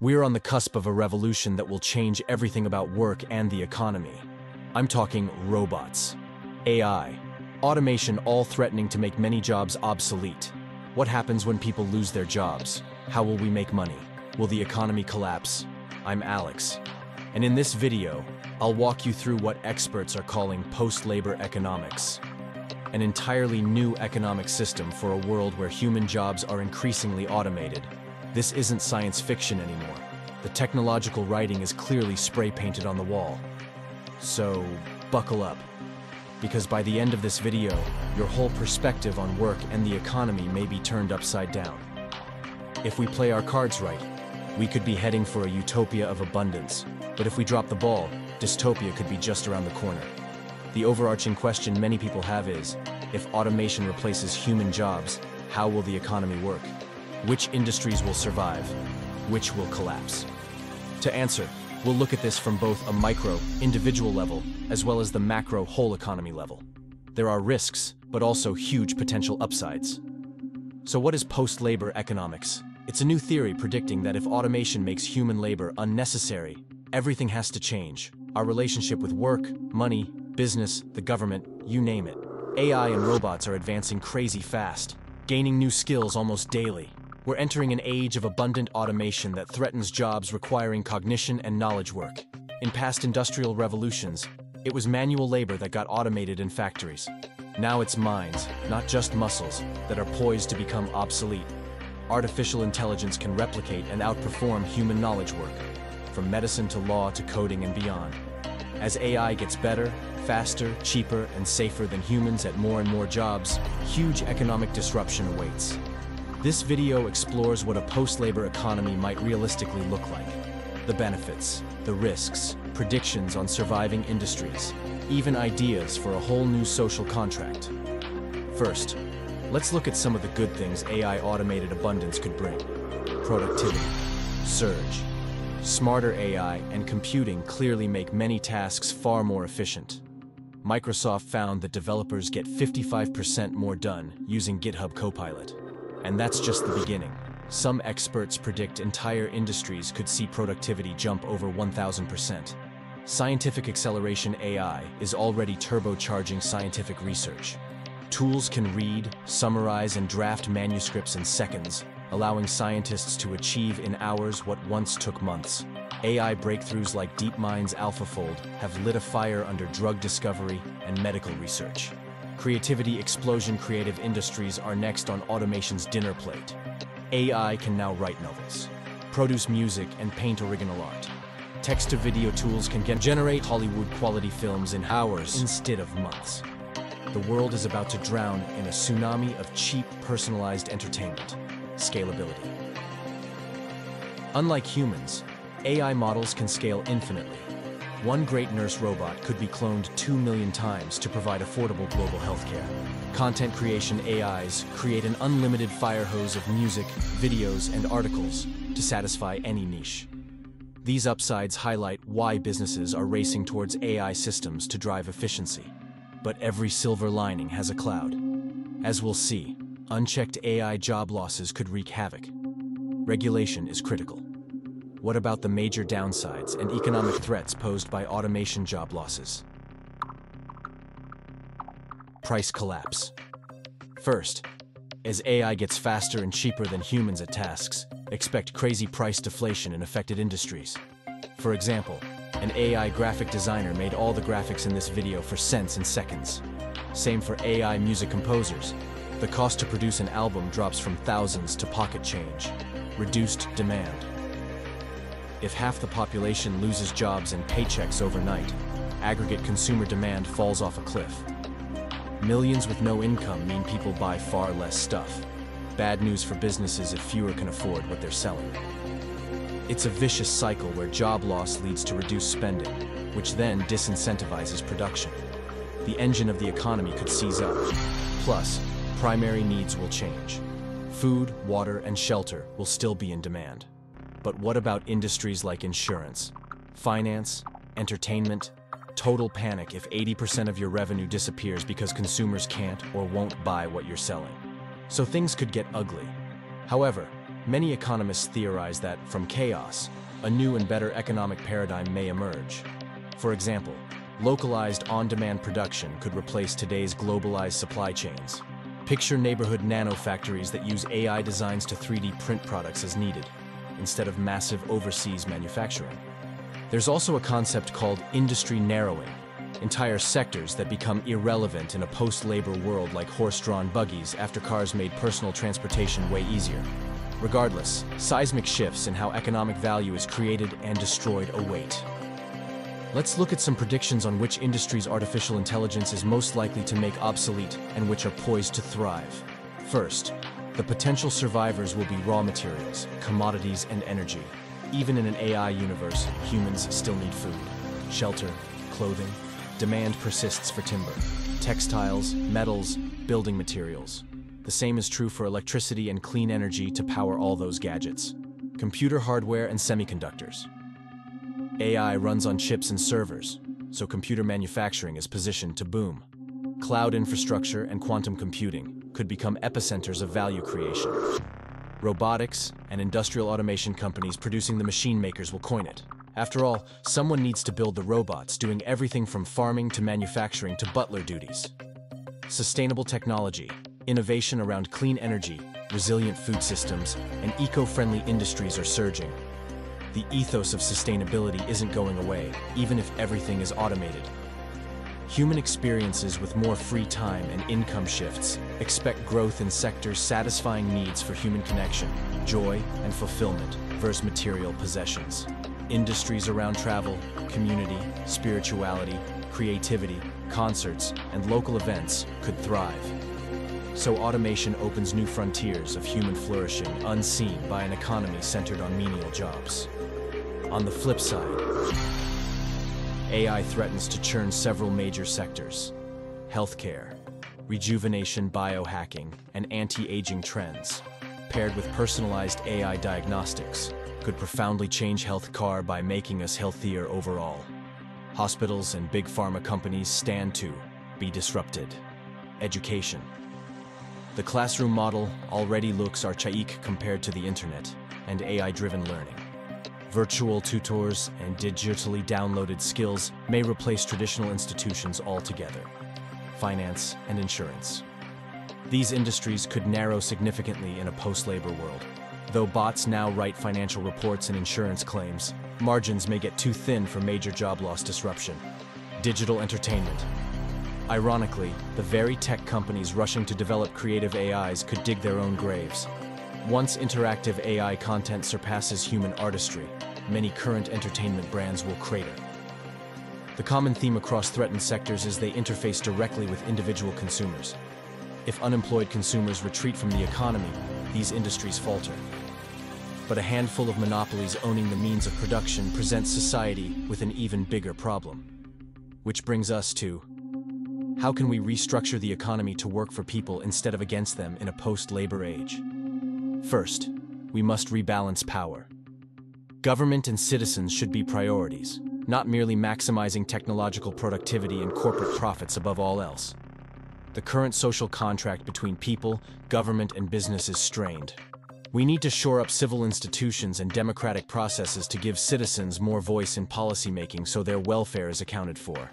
We're on the cusp of a revolution that will change everything about work and the economy. I'm talking robots, AI, automation all threatening to make many jobs obsolete. What happens when people lose their jobs? How will we make money? Will the economy collapse? I'm Alex. And in this video, I'll walk you through what experts are calling post-labor economics. An entirely new economic system for a world where human jobs are increasingly automated this isn't science fiction anymore. The technological writing is clearly spray painted on the wall. So, buckle up. Because by the end of this video, your whole perspective on work and the economy may be turned upside down. If we play our cards right, we could be heading for a utopia of abundance. But if we drop the ball, dystopia could be just around the corner. The overarching question many people have is, if automation replaces human jobs, how will the economy work? Which industries will survive? Which will collapse? To answer, we'll look at this from both a micro, individual level, as well as the macro, whole economy level. There are risks, but also huge potential upsides. So what is post-labor economics? It's a new theory predicting that if automation makes human labor unnecessary, everything has to change. Our relationship with work, money, business, the government, you name it. AI and robots are advancing crazy fast, gaining new skills almost daily. We're entering an age of abundant automation that threatens jobs requiring cognition and knowledge work. In past industrial revolutions, it was manual labor that got automated in factories. Now it's minds, not just muscles, that are poised to become obsolete. Artificial intelligence can replicate and outperform human knowledge work, from medicine to law to coding and beyond. As AI gets better, faster, cheaper, and safer than humans at more and more jobs, huge economic disruption awaits. This video explores what a post-labor economy might realistically look like. The benefits, the risks, predictions on surviving industries, even ideas for a whole new social contract. First, let's look at some of the good things AI automated abundance could bring. Productivity, surge. Smarter AI and computing clearly make many tasks far more efficient. Microsoft found that developers get 55% more done using GitHub Copilot. And that's just the beginning. Some experts predict entire industries could see productivity jump over 1,000%. Scientific Acceleration AI is already turbocharging scientific research. Tools can read, summarize, and draft manuscripts in seconds, allowing scientists to achieve in hours what once took months. AI breakthroughs like DeepMind's AlphaFold have lit a fire under drug discovery and medical research. Creativity Explosion Creative Industries are next on automation's dinner plate. AI can now write novels, produce music, and paint original art. Text-to-video tools can generate Hollywood-quality films in hours instead of months. The world is about to drown in a tsunami of cheap, personalized entertainment. Scalability. Unlike humans, AI models can scale infinitely, one great nurse robot could be cloned 2 million times to provide affordable global healthcare. Content creation AIs create an unlimited fire hose of music, videos, and articles to satisfy any niche. These upsides highlight why businesses are racing towards AI systems to drive efficiency. But every silver lining has a cloud. As we'll see, unchecked AI job losses could wreak havoc. Regulation is critical. What about the major downsides and economic threats posed by automation job losses? Price collapse. First, as AI gets faster and cheaper than humans at tasks, expect crazy price deflation in affected industries. For example, an AI graphic designer made all the graphics in this video for cents and seconds. Same for AI music composers. The cost to produce an album drops from thousands to pocket change. Reduced demand. If half the population loses jobs and paychecks overnight, aggregate consumer demand falls off a cliff. Millions with no income mean people buy far less stuff. Bad news for businesses if fewer can afford what they're selling. It's a vicious cycle where job loss leads to reduced spending, which then disincentivizes production. The engine of the economy could seize up. Plus, primary needs will change. Food, water, and shelter will still be in demand. But what about industries like insurance, finance, entertainment? Total panic if 80% of your revenue disappears because consumers can't or won't buy what you're selling. So things could get ugly. However, Many economists theorize that, from chaos, a new and better economic paradigm may emerge. For example, localized on-demand production could replace today's globalized supply chains. Picture neighborhood nanofactories that use AI designs to 3D print products as needed, instead of massive overseas manufacturing. There's also a concept called industry narrowing, entire sectors that become irrelevant in a post-labor world like horse-drawn buggies after cars made personal transportation way easier. Regardless, seismic shifts in how economic value is created and destroyed await. Let's look at some predictions on which industries artificial intelligence is most likely to make obsolete and which are poised to thrive. First, the potential survivors will be raw materials, commodities, and energy. Even in an AI universe, humans still need food, shelter, clothing. Demand persists for timber, textiles, metals, building materials. The same is true for electricity and clean energy to power all those gadgets. Computer hardware and semiconductors. AI runs on chips and servers, so computer manufacturing is positioned to boom. Cloud infrastructure and quantum computing could become epicenters of value creation. Robotics and industrial automation companies producing the machine makers will coin it. After all, someone needs to build the robots doing everything from farming to manufacturing to butler duties. Sustainable technology innovation around clean energy, resilient food systems, and eco-friendly industries are surging. The ethos of sustainability isn't going away, even if everything is automated. Human experiences with more free time and income shifts expect growth in sectors satisfying needs for human connection, joy, and fulfillment versus material possessions. Industries around travel, community, spirituality, creativity, concerts, and local events could thrive. So automation opens new frontiers of human flourishing unseen by an economy centered on menial jobs. On the flip side, AI threatens to churn several major sectors. Healthcare, rejuvenation biohacking, and anti-aging trends, paired with personalized AI diagnostics, could profoundly change healthcare by making us healthier overall. Hospitals and big pharma companies stand to be disrupted. Education, the classroom model already looks archaic compared to the internet and AI-driven learning. Virtual tutors and digitally downloaded skills may replace traditional institutions altogether. Finance and insurance. These industries could narrow significantly in a post-labor world. Though bots now write financial reports and insurance claims, margins may get too thin for major job loss disruption. Digital entertainment, Ironically, the very tech companies rushing to develop creative AIs could dig their own graves. Once interactive AI content surpasses human artistry, many current entertainment brands will crater. The common theme across threatened sectors is they interface directly with individual consumers. If unemployed consumers retreat from the economy, these industries falter. But a handful of monopolies owning the means of production presents society with an even bigger problem. Which brings us to how can we restructure the economy to work for people instead of against them in a post-labor age? First, we must rebalance power. Government and citizens should be priorities, not merely maximizing technological productivity and corporate profits above all else. The current social contract between people, government, and business is strained. We need to shore up civil institutions and democratic processes to give citizens more voice in policymaking so their welfare is accounted for.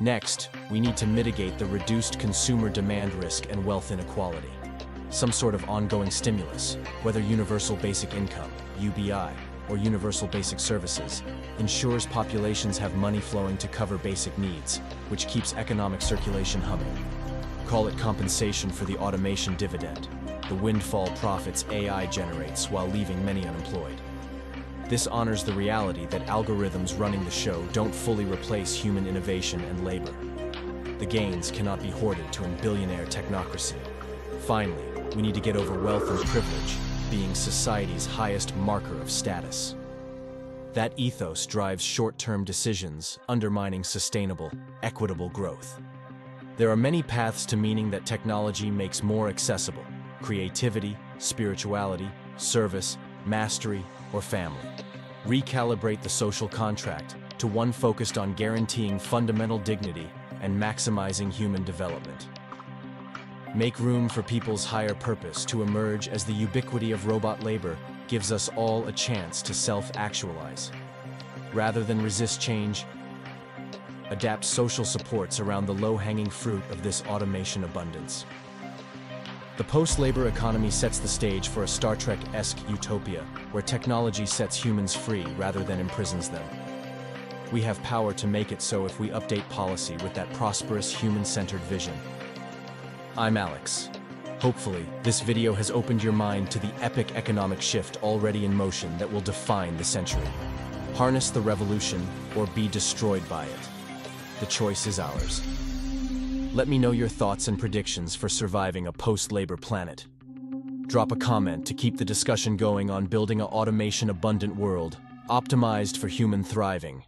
Next, we need to mitigate the reduced consumer demand risk and wealth inequality. Some sort of ongoing stimulus, whether universal basic income, UBI, or universal basic services, ensures populations have money flowing to cover basic needs, which keeps economic circulation humming. Call it compensation for the automation dividend, the windfall profits AI generates while leaving many unemployed. This honors the reality that algorithms running the show don't fully replace human innovation and labor. The gains cannot be hoarded to a billionaire technocracy. Finally, we need to get over wealth and privilege, being society's highest marker of status. That ethos drives short-term decisions, undermining sustainable, equitable growth. There are many paths to meaning that technology makes more accessible. Creativity, spirituality, service, mastery, or family. Recalibrate the social contract to one focused on guaranteeing fundamental dignity and maximizing human development. Make room for people's higher purpose to emerge as the ubiquity of robot labor gives us all a chance to self-actualize. Rather than resist change, adapt social supports around the low-hanging fruit of this automation abundance. The post-labor economy sets the stage for a Star Trek-esque utopia, where technology sets humans free rather than imprisons them. We have power to make it so if we update policy with that prosperous human-centered vision. I'm Alex. Hopefully, this video has opened your mind to the epic economic shift already in motion that will define the century. Harness the revolution or be destroyed by it. The choice is ours. Let me know your thoughts and predictions for surviving a post-labor planet. Drop a comment to keep the discussion going on building an automation-abundant world, optimized for human thriving.